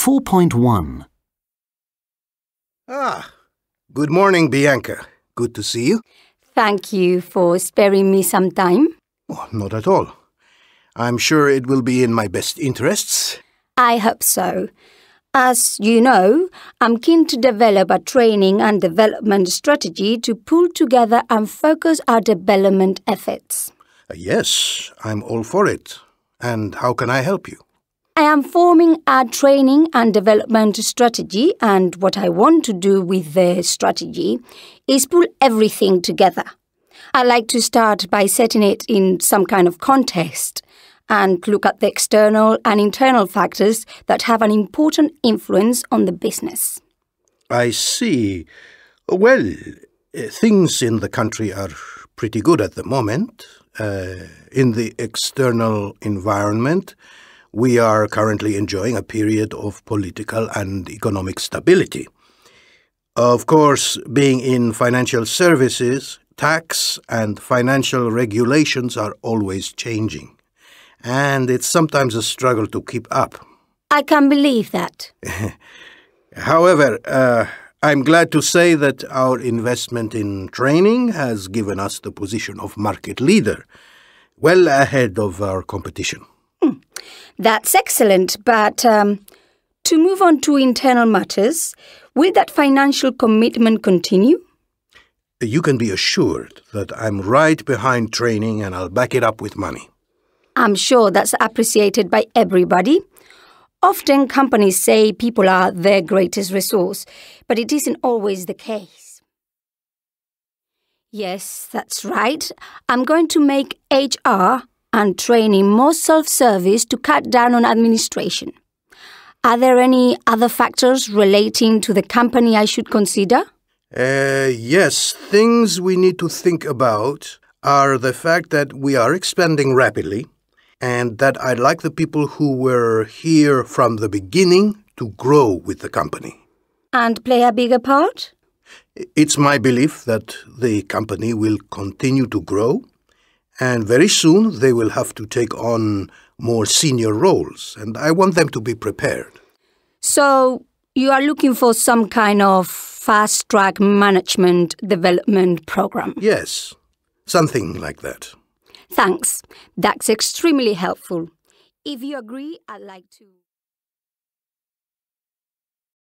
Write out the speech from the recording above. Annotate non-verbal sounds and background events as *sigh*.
4.1 Ah, good morning, Bianca. Good to see you. Thank you for sparing me some time. Oh, not at all. I'm sure it will be in my best interests. I hope so. As you know, I'm keen to develop a training and development strategy to pull together and focus our development efforts. Yes, I'm all for it. And how can I help you? I am forming a training and development strategy, and what I want to do with the strategy is pull everything together. I like to start by setting it in some kind of context and look at the external and internal factors that have an important influence on the business. I see. Well, uh, things in the country are pretty good at the moment. Uh, in the external environment, we are currently enjoying a period of political and economic stability. Of course, being in financial services, tax and financial regulations are always changing and it's sometimes a struggle to keep up. I can believe that. *laughs* However, uh, I'm glad to say that our investment in training has given us the position of market leader, well ahead of our competition. That's excellent, but um, to move on to internal matters, will that financial commitment continue? You can be assured that I'm right behind training and I'll back it up with money. I'm sure that's appreciated by everybody. Often companies say people are their greatest resource, but it isn't always the case. Yes, that's right. I'm going to make HR and training more self service to cut down on administration. Are there any other factors relating to the company I should consider? Uh, yes, things we need to think about are the fact that we are expanding rapidly and that I'd like the people who were here from the beginning to grow with the company. And play a bigger part? It's my belief that the company will continue to grow, and very soon they will have to take on more senior roles, and I want them to be prepared. So, you are looking for some kind of fast track management development program? Yes, something like that. Thanks. That's extremely helpful. If you agree, I'd like to.